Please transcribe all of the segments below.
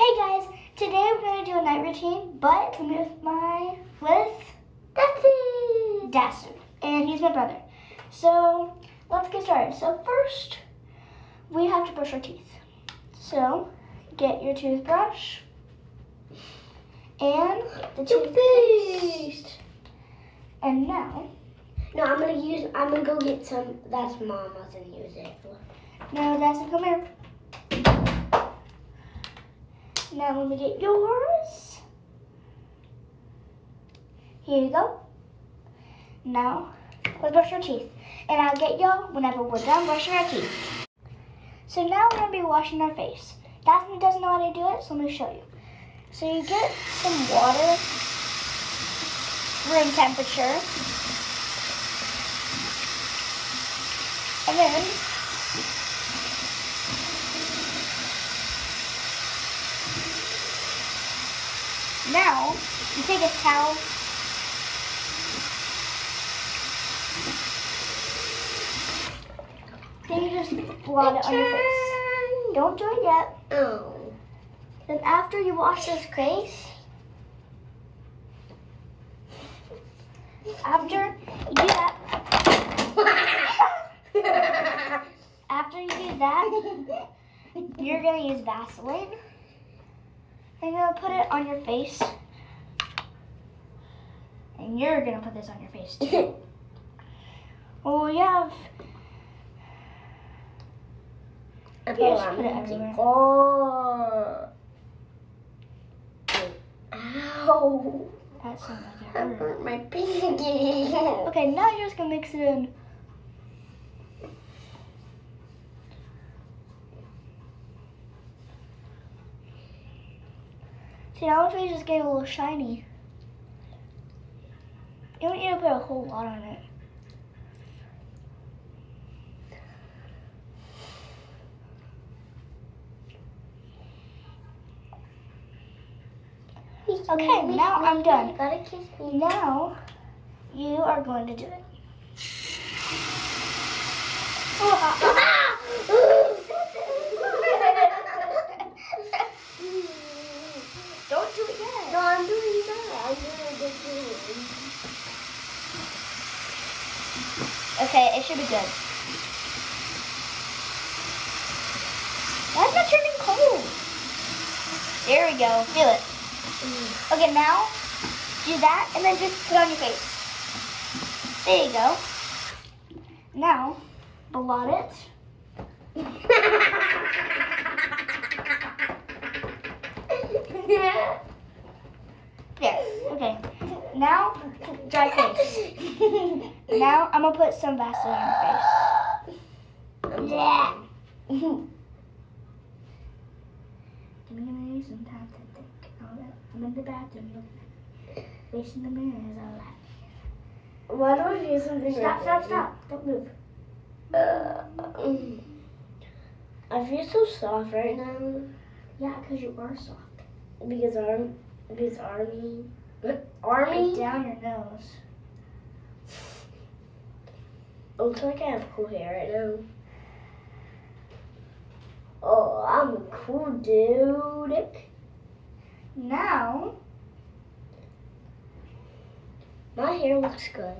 Hey guys, today we're gonna do a night routine, but with my with That's Dastin, and he's my brother. So let's get started. So first, we have to brush our teeth. So get your toothbrush and the toothpaste. And now, No, I'm gonna use. I'm gonna go get some. That's Mama's and use it. now Dastin, come here. Now let me get yours. Here you go. Now, let's brush your teeth. And I'll get y'all whenever we're done brushing our teeth. So now we're gonna be washing our face. Daphne doesn't know how to do it, so let me show you. So you get some water, room temperature, and then now you take a towel Then you just blot it on your face. Don't do it yet. Oh. Then after you wash this face, after you do that, after you do that, you're gonna use Vaseline. And you're gonna put it on your face. And you're gonna put this on your face too. Well, we have I'm Here, just gonna put it everywhere. Oh. Ow. that sounds like it I hurt my pinky. Okay, now you're just gonna mix it in. See, now my face is getting a little shiny. You don't need to put a whole lot on it. Okay, now I'm done. Gotta kiss me. Now, you are going to do it. Ah, ah, ah. Don't do it yet. No, I'm doing that. I'm doing good too. Okay, it should be good. Why is it turning cold? There we go. Feel it. Okay, now do that and then just put on your face. There you go. Now, blot it. There. Okay. Now, dry face. now, I'm going to put some Vaseline on your face. Yeah. I'm gonna use some time to think. I'm in the bathroom looking facing the mirror as I laugh. Why do I feel something? Stop, stop, stop. Don't move. Uh, I feel so soft right now Yeah, because you are soft. because arm because army Right army. down your nose. It looks like I have cool hair right now. Oh, I'm a cool dude. Now, My hair looks good.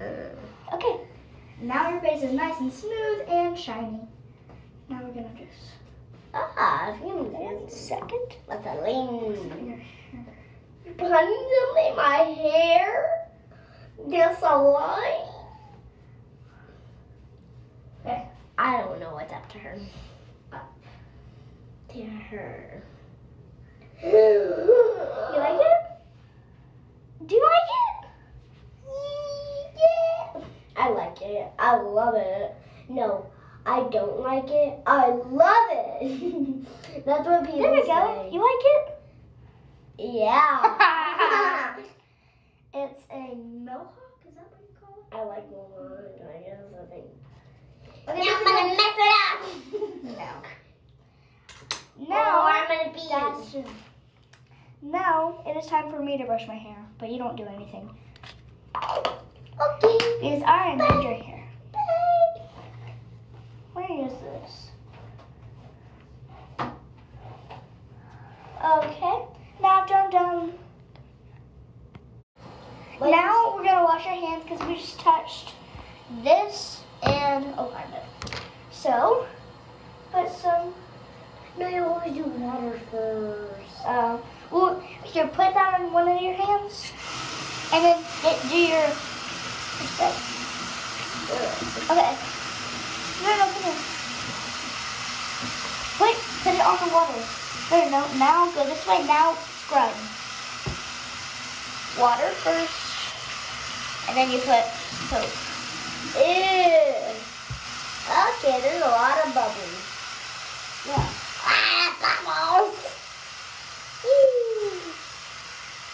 Uh, okay. Now your face is nice and smooth and shiny. Now we're gonna just. ah, I've been one second. What's a Here. Honey, my hair. There's a line. Eh, there. I don't know what's up to her. Up To her. You like it? Do you like it? Yeah. I like it. I love it. No, I don't like it. I love it. That's what people There we say. go. You like it? Yeah. It's a mohawk. Is that what you call it? I like Mohawk, I guess. I think. Okay, Now I'm gonna mess it up. No. Oh, Now, I'm gonna be. that's now it is time for me to brush my hair, but you don't do anything Okay. because I made your hair. Where is this? Okay. Now I'm Wait, now we're gonna wash our hands because we just touched this and oh, kind of. So, put some. No, you always do water first. Uh, well, here, put that on one of your hands, and then do your. Okay. No, no, come here. Put, put it on the water. No, no, now go this way. Now scrub. Water first, and then you put soap. Ew. Okay, there's a lot of bubbles. Yeah. Ah, bubbles. Ew.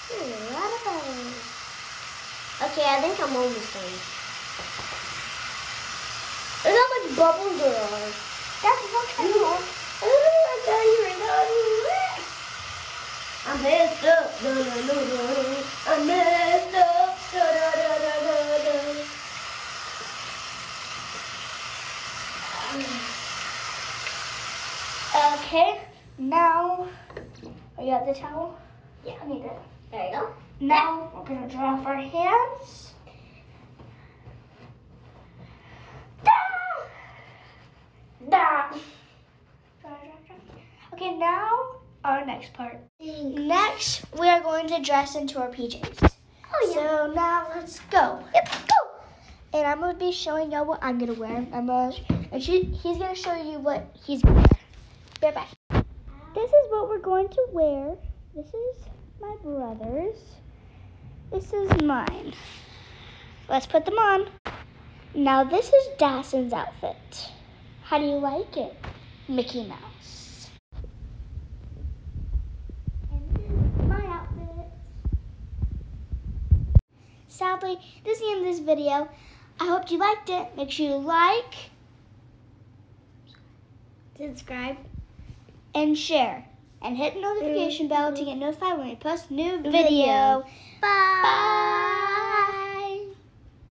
There's a lot of bubbles. Okay, I think I'm almost done. Look how much bubbles there are. That's not true. I'm telling you right now. I'm messed up. No, no, no, no. I'm messed up. Okay, now, are you got the towel? Yeah. I need it. There you go. Now we're gonna dry off our hands. Da! Da! Okay, now our next part. Next, we are going to dress into our PJs. Oh, yeah. So now let's go. Yep, go. And I'm gonna be showing y'all what I'm gonna wear. I'm gonna, and she, he's gonna show you what he's gonna wear. Be right back. This is what we're going to wear. This is my brother's. This is mine. Let's put them on. Now this is Dawson's outfit. How do you like it, Mickey Mouse? And this is my outfit. Sadly, this is the end of this video. I hope you liked it. Make sure you like Subscribe. and share. And hit the notification bell to get notified when we post new video. Video. Bye.